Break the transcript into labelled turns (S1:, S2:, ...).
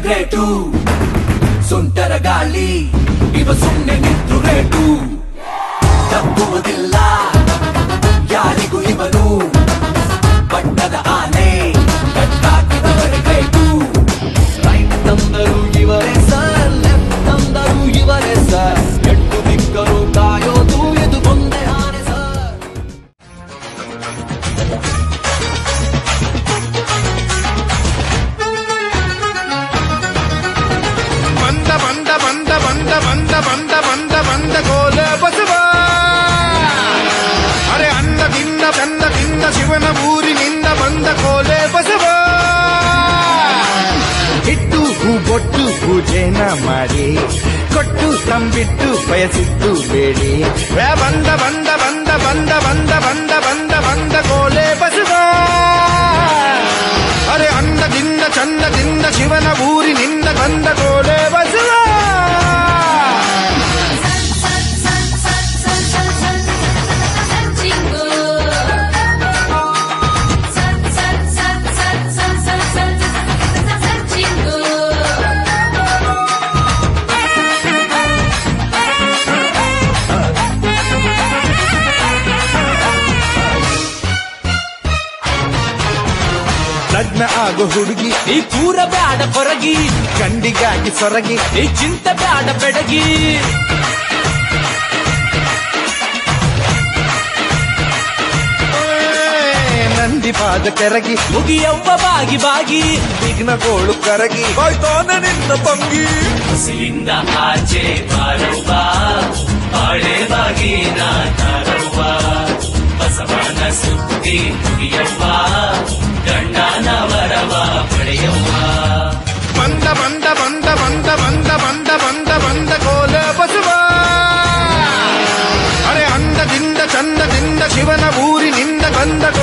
S1: Great ಸುಂಟರ ಗಾಳಿ ಇವ ಸುಮ್ಮನೆ ನಿಂತು ರೇಟು. ತಪ್ಪುವುದಿಲ್ಲ.
S2: ಬೊಟ್ಟು ಪೂಜೆನ ಮಾಡಿ ಕೊಟ್ಟು ತಂಬಿಟ್ಟು ಬಯಸಿದ್ದು ಬೇಡಿ ಏ ಬಂದ ಬಂದ ಬಂದ ಬಂದ ಬಂದ ಬಂದ ಬಂದ ಬಂದ ಕೋಲೆ ಬಸವ ಅರೆ ಅನ್ನದಿಂದ ಚಂದದಿಂದ ಶಿವನ ಊರಿನಿಂದ ಬಂದ ಕೋಲೆ ಬಸವ ಲಗ್ನ ಆಗೋ ಹುಡುಗಿ.
S1: ಈ ಕೂರ ಬ್ಯಾಡ ಹೊರಗಿ
S2: ಗಂಡಿಗಾಗಿ ಸೊರಗಿ.
S1: ಈ ಚಿಂತೆ ಬ್ಯಾಡ ಬೆಡಗಿ.
S2: ನಂದಿ ಪಾದ ಕೆರಗಿ.
S1: ಮುಗಿಯವ್ವ ಬಾಗಿ ಬಾಗಿ.
S2: ವಿಘ್ನಗೋಳು ಕರಗಿ. ಹೋಯ್ತೋನ ನಿನ್ನ ಪಂಗಿ
S1: ಹಸಿಲಿಂದ ಆಚೆ ಬಾರವ್ವ. ಬಾಳೆ ಬಾಗಿ ನಾ ಬಸವನ ಸುದ್ದಿ ಮುಗಿಯವ್ವ.
S2: வந்த